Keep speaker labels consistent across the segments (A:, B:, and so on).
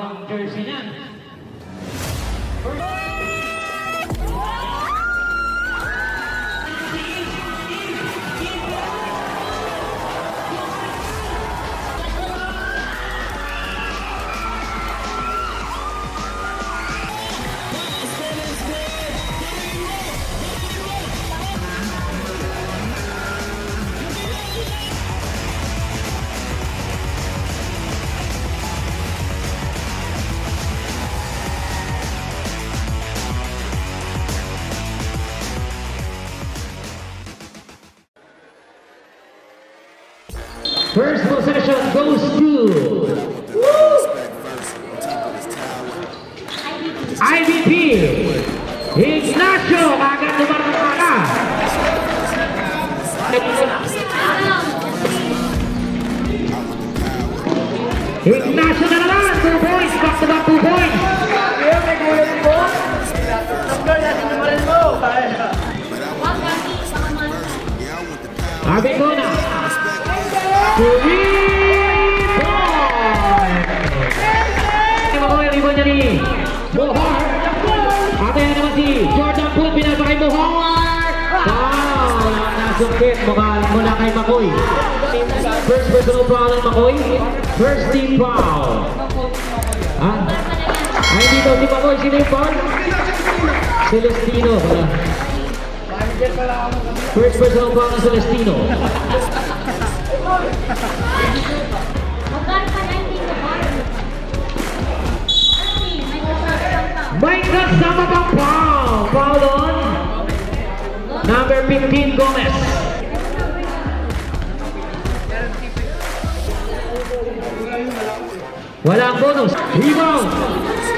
A: i'm 谁念 First possession goes to IVP. Ignacio, agad dumarang ka. Ignacio na naman, two points, back to back two points. Abi Makoy. First personal foul ng Makoy. First team foul. Ah, ay dito si Makoy. Sino yung foul? Celestino pala. First personal foul ng Celestino. May kasama pang foul. Foul on. Number 15, Gomez. Walang bonus. Rebound.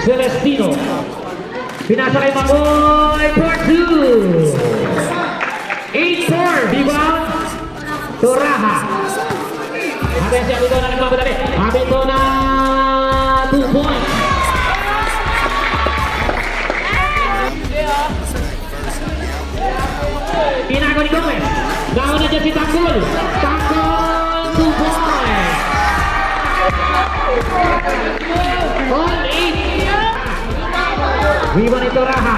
A: Celestino. Pinasa kay Makoy for two. 8-4. Rebound. Toraha. Habis si Abito na nagmamadali. Abito na 2 points. Tinago ni Gomez. Nauna dyan si Tanggol. Tanggol, 2 points. All 8. Rebound ito Raha.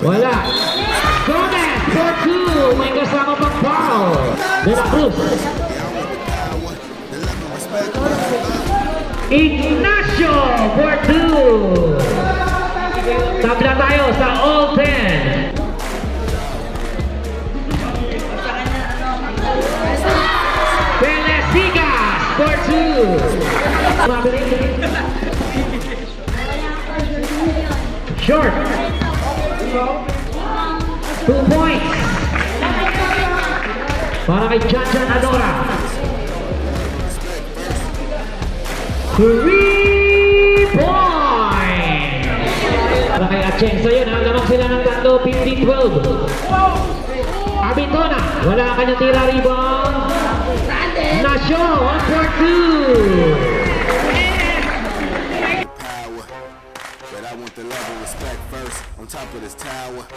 A: Wala. Gomez for two. May kasama pang foul. De La Cruz. Ignacio for two. Tabla tayo sa all 10. Pelesigas for two. Short. Two points. Para kay Janjan Adora. Three Kay Atienzo yun. ha? Lamang sila ng tatlo, 15-12. Abitona. Wala kanyang tira rebound. Nasyo, 1 for 2.
B: I want the love and respect first on top of this tower.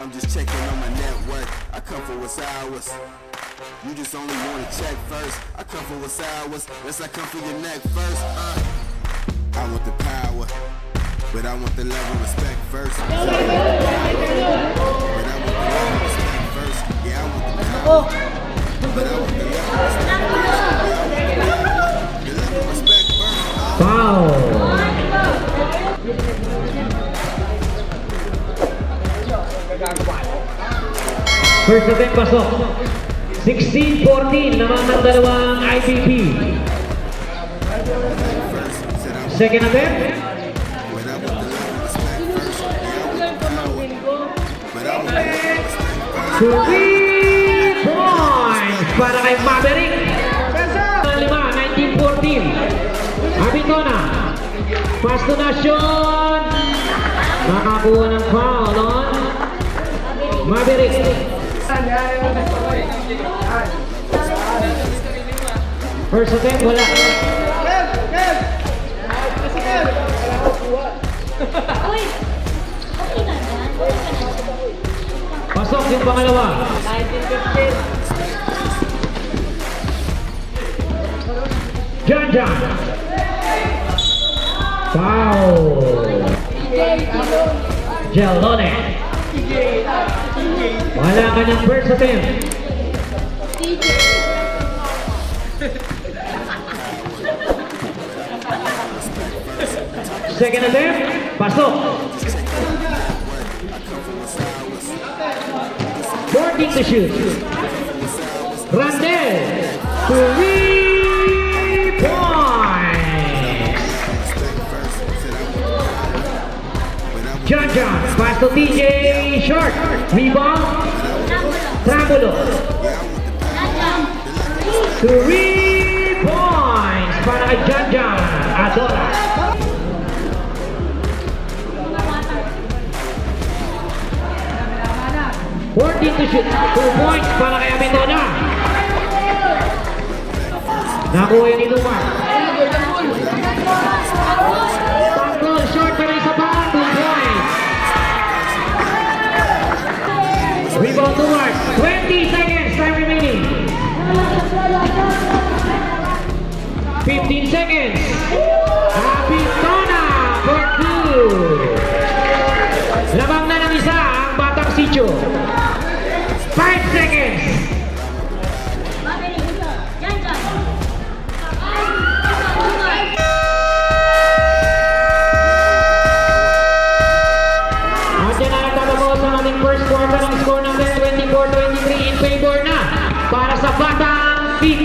B: I'm just checking on my net worth. I come for what's ours. You just only want to check first. I come for what's ours. Unless I come for your neck first. Uh. I want the power. But I want the love and respect first. But I want the love and respect first. Yeah, I want the power. But I want the love and respect first. The love and respect first.
A: Attempt pasok. 16-14 naman ng dalawang IPP. Second attempt. Three points para kay Maverick. Lima, 19-14. Abitona. Pass to Nation. Nakakuha ng foul on Maverick. First attempt, wala.
C: Uy! Okay na yan.
A: Rebound yung pangalawa.
C: 1915.
A: John John. Foul. Gelone. Wala ka ng first attempt. Second attempt, pasok. 14 to shoot. Randel, three points. John John, pass to TJ, short. Rebound, Tramulo. Three points para John John. Adora. Fourteen to shoot. Two points para kay Amitola. Nakuha yun ni Lumar. Control short pero isa pa. Two points. Rebound Lumar. 20 seconds. Remaining. 15 seconds. Amitola for two. Labang na ng isa ang Batang Sityo.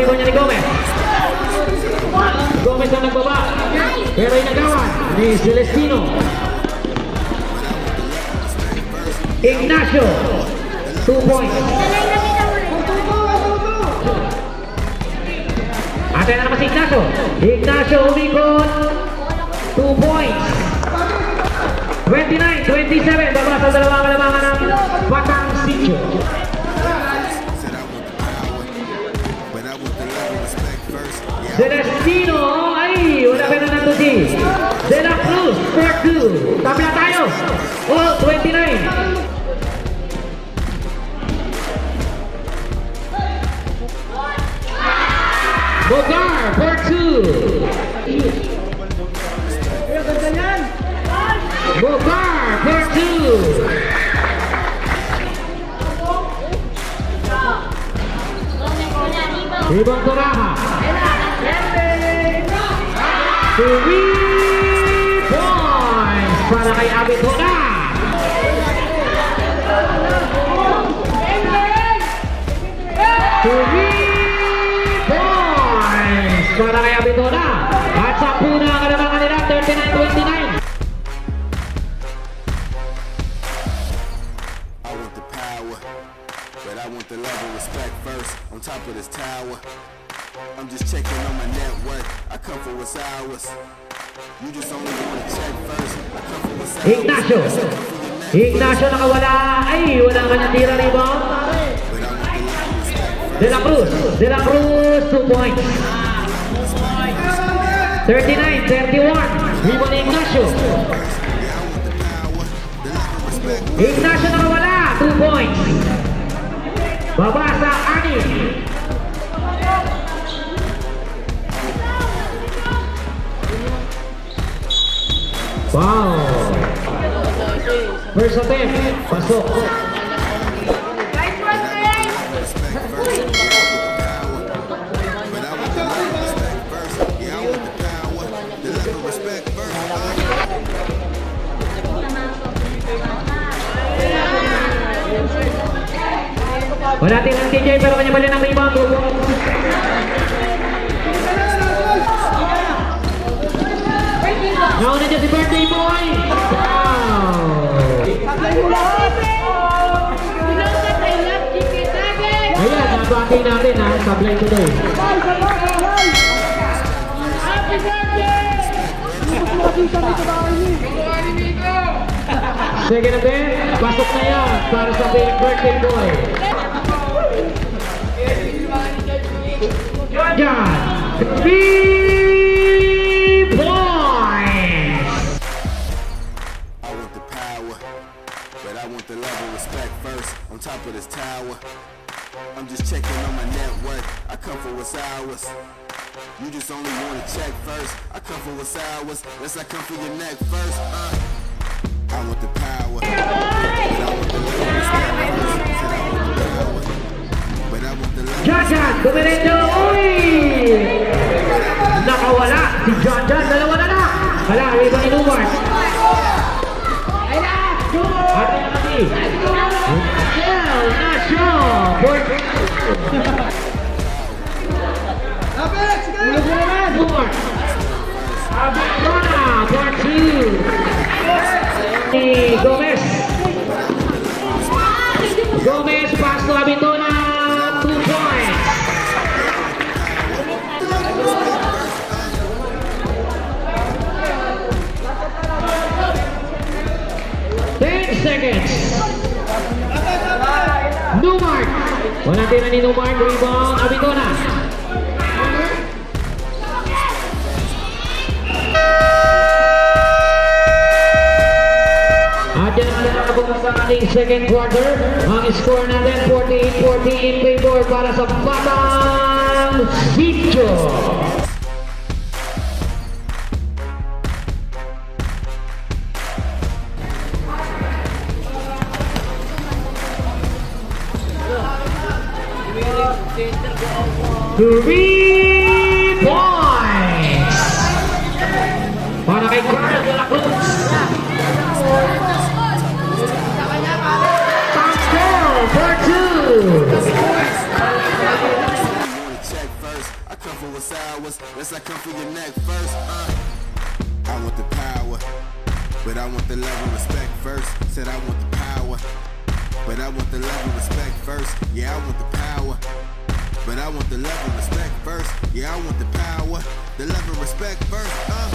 A: Putri golnya di Gomez. Celestino. Ignacio. Two points. Ignacio. Ignacio Unicorn. Two points. 29, 27, babak satu lawan lawan enam batang. Sino ahí, una to Tucci. De la Cruz, Sport 2, Tapi na Tayo, All 29. Bogar, part 2 Bogar, part 2 Ibang Toraja. Three points para kay. Three points puna ang kalamangan nila, 39-29.
B: I want the power, but I want the love and respect first. On top of this tower, I'm just checking on my network. I come for what's ours. You just only want to check first. I come for what's ours.
A: Ignacio. Ignacio nakawala. Ay, wala ka ng tira rebound. De La Cruz. De La Cruz, 2 points. 39, 31. Rebound Ignacio. Ignacio nakawala, 2 points. Baba sa Ani.
B: Love and respect first.
A: Wala din ang TJ pero kanya bali ng rebound. Nauna dyan si birthday boy! Wow! Patay mo lahat! Ayan, nabaking natin ha, sablay today. Happy birthday! Second na din, pasok na yan para sa birthday boy. Yan!
B: Peace! top of this tower. I'm just checking on my network. I come for what's ours. You just only wanna check first. I come for what's ours. Unless I come for your neck first. Uh, I want the power.
A: Jajan Kumirendo Uy! Abandona, Bortinho! Domênico! Wala tira ni Newmark. Rebound. Abindona. At yan ang lalabog sa ating second quarter. Ang score natin 48-40 in favor para sa Batang Sitio. Three points! Para kay Carl de la Cruz. Score for two.
B: Let's I come for your neck first. Uh, I want the power, but I want the love and respect first. Said I want the power, but I want the love and respect first. Yeah, I want the power, but I want the love and respect first. Yeah, I want the power, the love and respect first. Uh.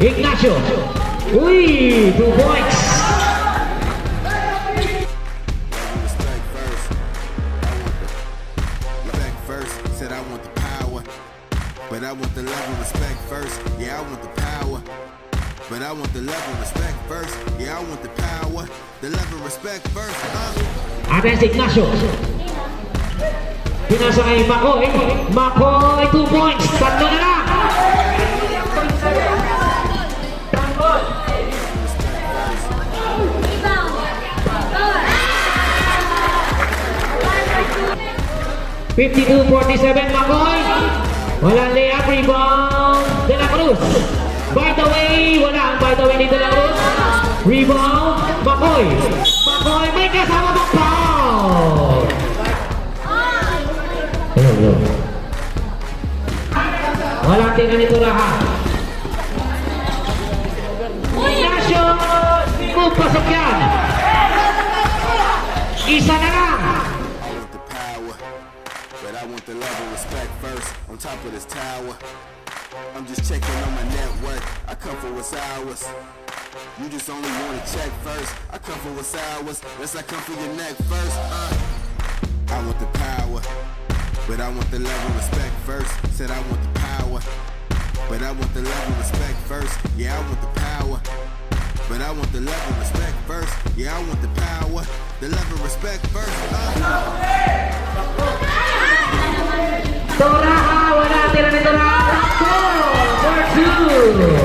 A: Ignacio. Uy, two points. Atin si Ignacio. Pinasa kay Makoy. Makoy, two points. Tatlo na lang. Fifty-two, forty-seven, Makoy. Walang layup, rebound. De La Cruz. By the way, wala by the way ni De La Cruz. Rebound, Makoy. Makoy, may kasama pang foul. Hello, hello. Walang tingnan nito lahat. Ignacio, move pasok yan. Isa na lang.
B: I want the power, but I want the love and respect first. On top of this tower, I'm just checking on my net worth. I come for what's ours. You just only wanna check first. I come for what's ours. Let's I come for your neck first. Uh. I want the power, but I want the love and respect first. Said I want the power, but I want the love and respect first. Yeah, I want the power. But I want the love and respect first. Yeah, I want the power, the love and respect first. Uh.
A: Score for two.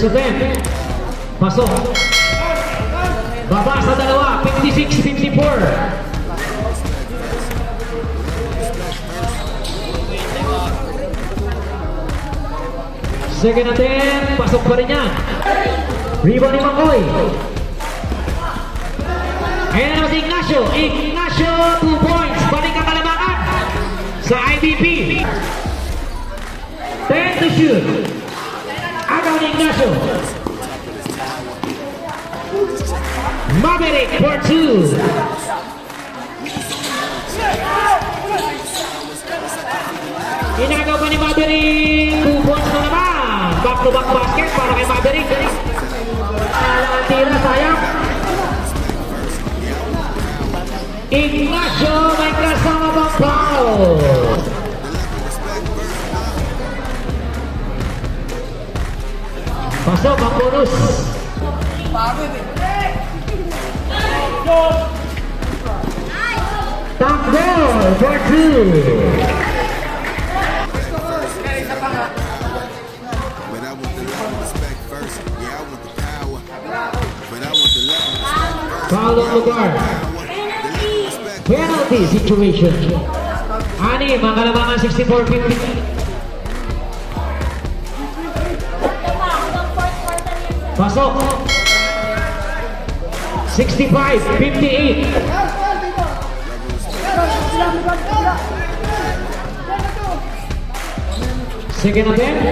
A: Attempt. Pasok. Baba sa dalawa. 56-54. Second attempt. Pasok pa rin yan. Rebound ni Makoy. Ayan naman si Ignacio. Ignacio, 2 points. Balik ang kalabangan sa IBP. 10 to shoot. Ni Ignacio. Maverick for 2. Inagaw pa ni Maverick. 2 points na naman. Back to back basket para kay Maverick. Ang tira, sayang. Ignacio may kasama bang foul? Pasok ang bonus. Goal for two.
B: But I want the love and respect first. Yeah, I want the power. But I want the love and respect
A: Foul on lugar.
B: respect.
A: Penalty situation. Ani, mga kalamangan 64-50. Pasok. 65-58. Second attempt.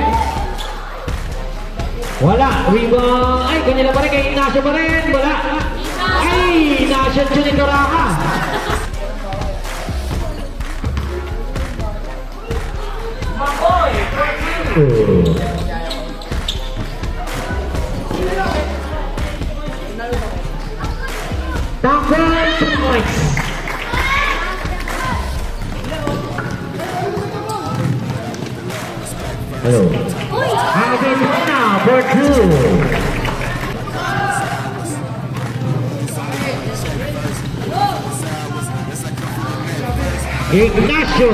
A: Wala. Rebound. Ay, kanila pa rin. Kay Ignacio pa rin. Wala. Ay, Ignacio. Tapos, Hello. Argentina, Ignacio.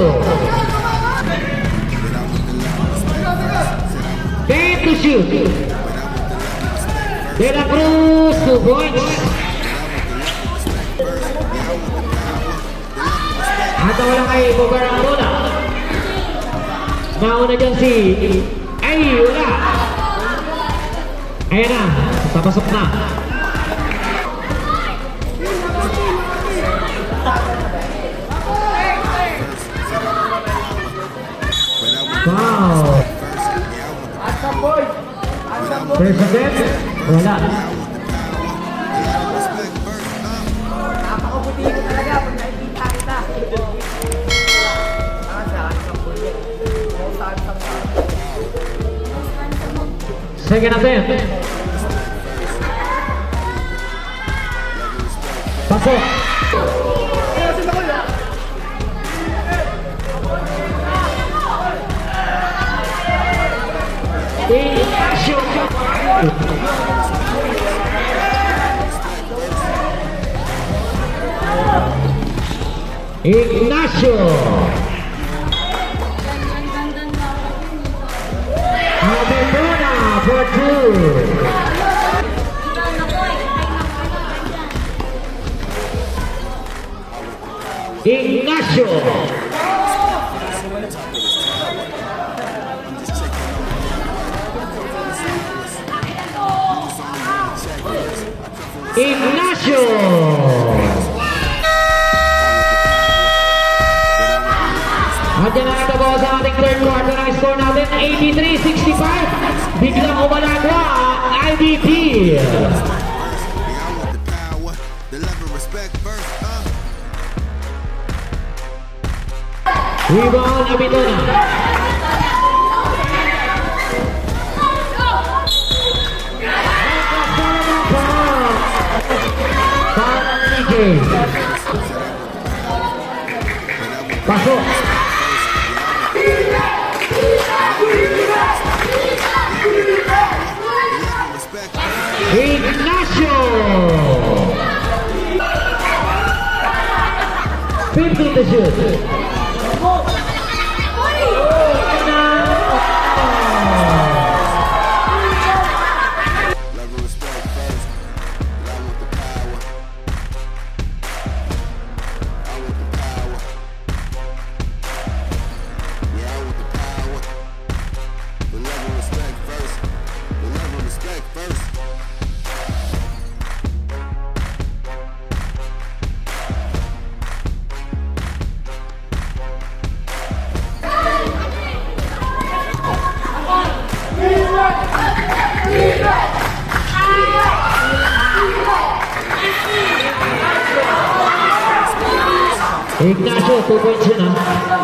A: Dentro, Gil. De la Cruz, Bote. Agora vai, governadora. Nauna dyan si... Ay, wala. Ayan na, papasok na. Wow. First attempt, wala.
C: Cheguem
A: na dentro. Passou. Ignacio. for two. Ignacio. Ignacio. Hanya ada bawa sama di third quarter, skor natin 83-65.
B: dibilang obat agak IBT
A: Rebound Abitona Pasok
B: 谢谢。应该说지不서 보.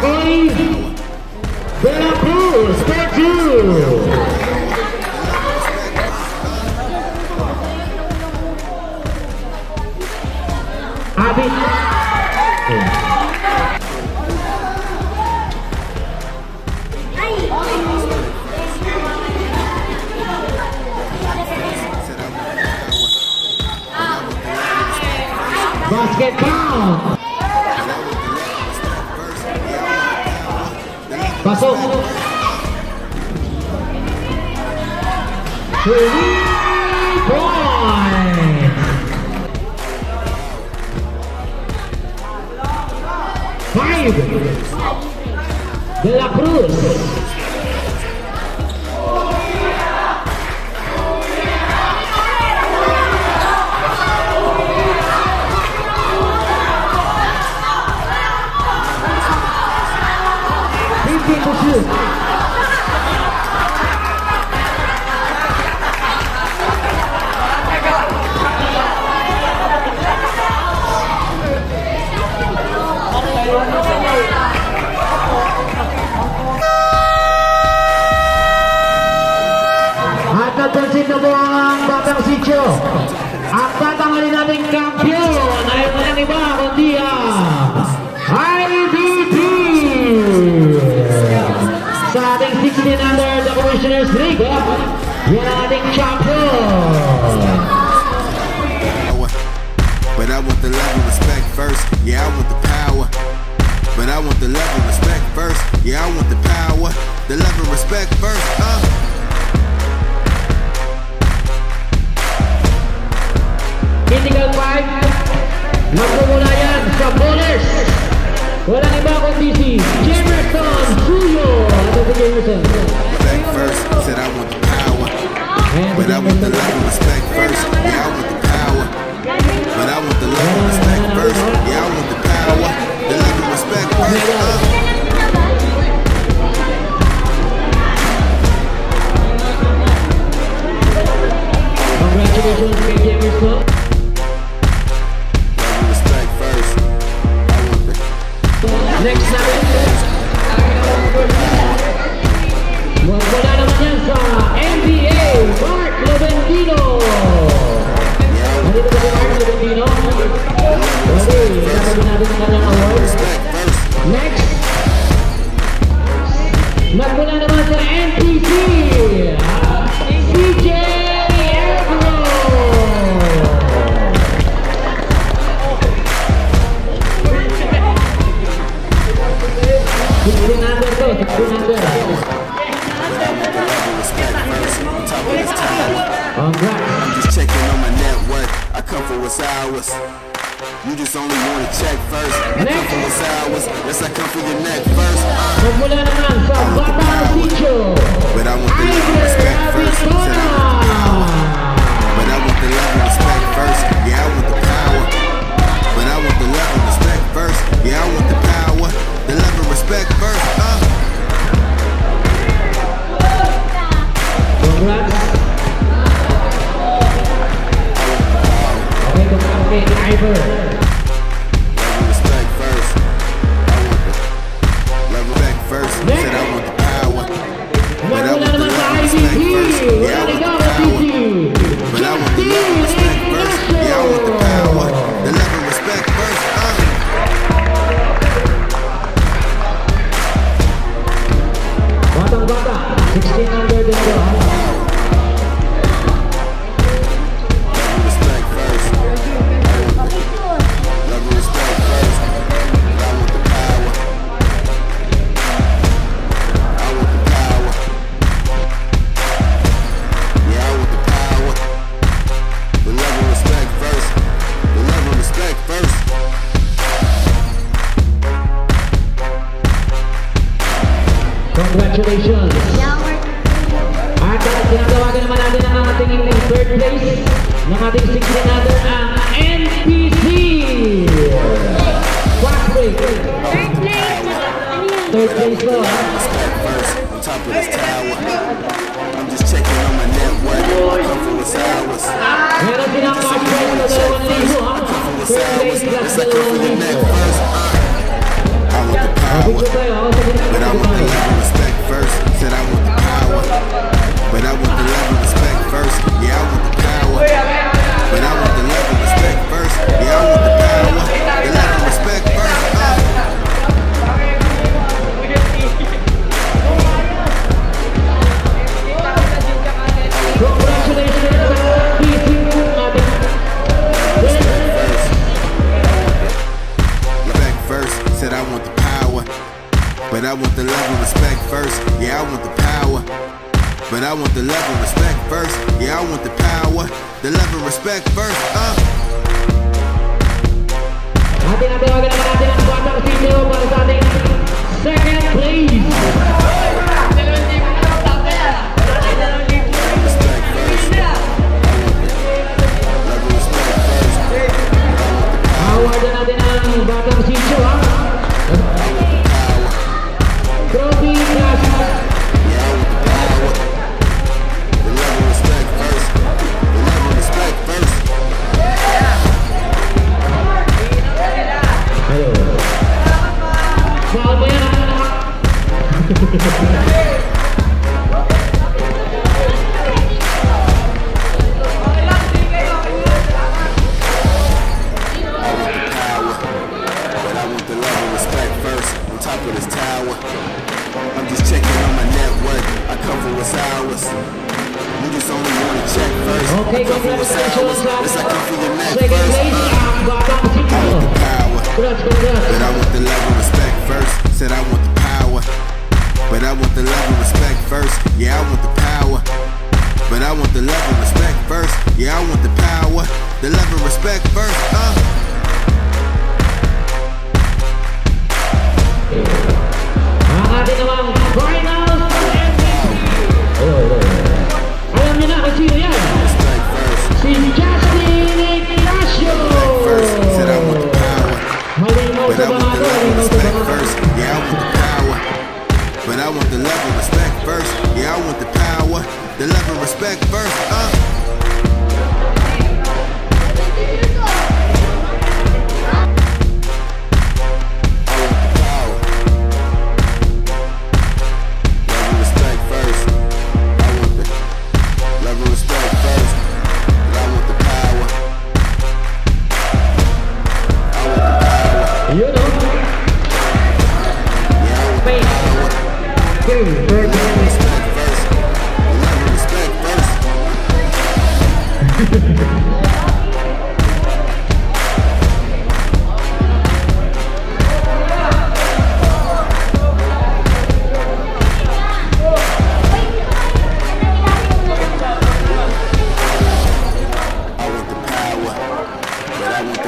B: Oi, Veracruz, Pedro! Basketball! สู้สู้บอยไฟเดลาครู
A: Critical 5. Magmumula yan sa bowlers. Walang iba kundi si Jamerson Suyo. Ito si Jamerson.
B: Respect first. Said I want the power. But I want the love and respect first. Yeah, I want the power. But I want the love and respect first. Yeah, I want the power. The love and respect first. Uh.
A: Congratulations Jamerson. Next naman sa NBA, Mark Leventino. Nandito ba si Mark Leventino? Okay, sasabihin natin ang kanyang award. Next, NPC, CJ hours. You just only want to check first. I come from the sideways, yes, I come for your neck first. But I want the love and respect first. But I want the love and respect first. Yeah, I want the power. But I want the love and respect first. Yeah, I want the power. The love and respect first. Uh,
B: David Iver.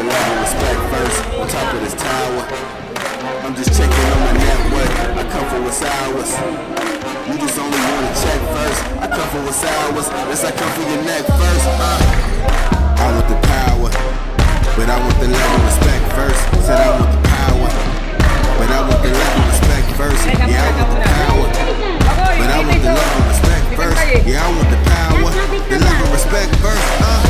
A: the level respect first on top of this tower. I'm just checking on my network. I come for what's ours. You just only wanna check first. I come for what's ours.
B: Unless I come for your neck first. Uh. I want the power, but I want the level respect first. Said I want the power, but I want the level respect first. Yeah, I want the power, but I want the level respect first. Yeah, I want the power, the level respect first. Uh.